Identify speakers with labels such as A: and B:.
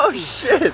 A: Oh shit!